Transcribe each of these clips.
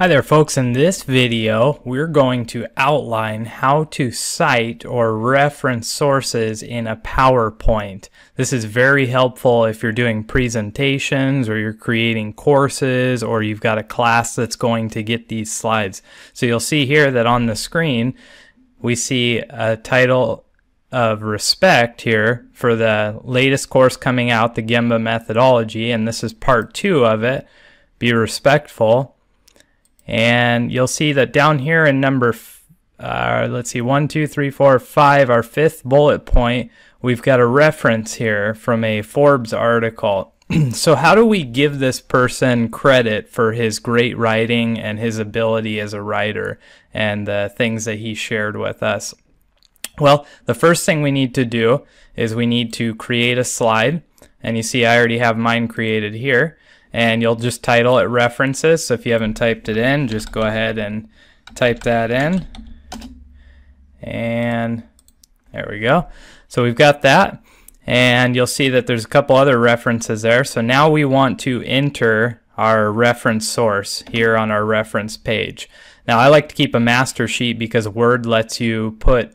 Hi there folks, in this video we're going to outline how to cite or reference sources in a PowerPoint. This is very helpful if you're doing presentations or you're creating courses or you've got a class that's going to get these slides. So you'll see here that on the screen we see a title of respect here for the latest course coming out, the Gemba methodology, and this is part two of it. Be respectful and you'll see that down here in number, uh, let's see, one, two, three, four, five, our fifth bullet point, we've got a reference here from a Forbes article. so how do we give this person credit for his great writing and his ability as a writer and the things that he shared with us? Well, the first thing we need to do is we need to create a slide. And you see I already have mine created here and you'll just title it references. So if you haven't typed it in, just go ahead and type that in. And there we go. So we've got that. And you'll see that there's a couple other references there. So now we want to enter our reference source here on our reference page. Now I like to keep a master sheet because Word lets you put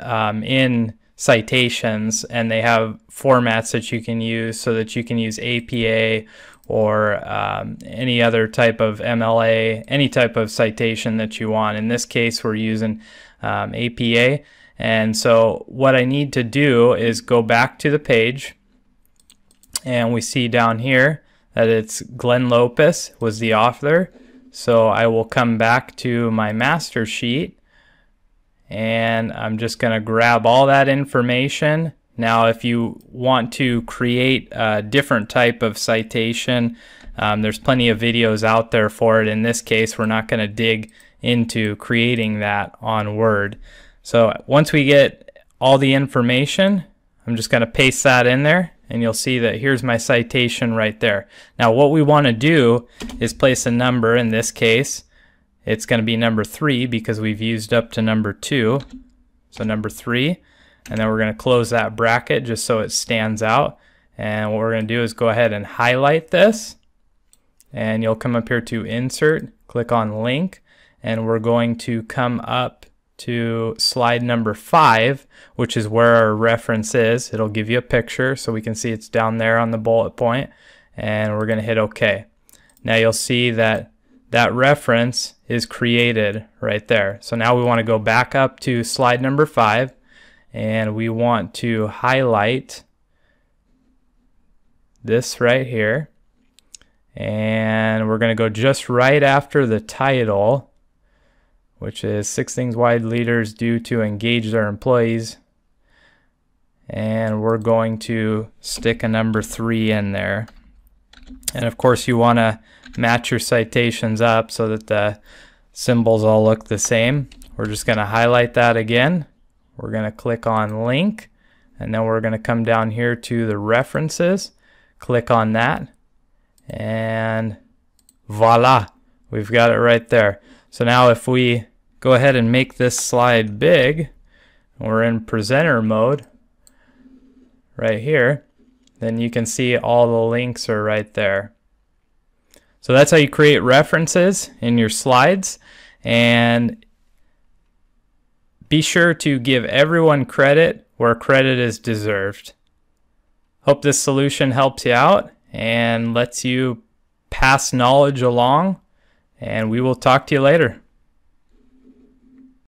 um, in citations and they have formats that you can use so that you can use APA or um, any other type of MLA, any type of citation that you want. In this case, we're using um, APA. And so what I need to do is go back to the page and we see down here that it's Glenn Llopis was the author. So I will come back to my master sheet and I'm just going to grab all that information now, if you want to create a different type of citation, um, there's plenty of videos out there for it. In this case, we're not going to dig into creating that on Word. So once we get all the information, I'm just going to paste that in there and you'll see that here's my citation right there. Now what we want to do is place a number. In this case, it's going to be number 3 because we've used up to number 2. So number 3. And then we're going to close that bracket just so it stands out. And what we're going to do is go ahead and highlight this. And you'll come up here to insert, click on link, and we're going to come up to slide number five, which is where our reference is. It'll give you a picture so we can see it's down there on the bullet point, and we're going to hit OK. Now you'll see that that reference is created right there. So now we want to go back up to slide number five, and we want to highlight this right here. And we're going to go just right after the title which is six things why leaders do to engage their employees. And we're going to stick a number three in there. And of course you want to match your citations up so that the symbols all look the same. We're just going to highlight that again we're going to click on link and then we're going to come down here to the references, click on that, and voila, we've got it right there. So now if we go ahead and make this slide big, we're in presenter mode right here, then you can see all the links are right there. So that's how you create references in your slides. And be sure to give everyone credit where credit is deserved. Hope this solution helps you out and lets you pass knowledge along, and we will talk to you later.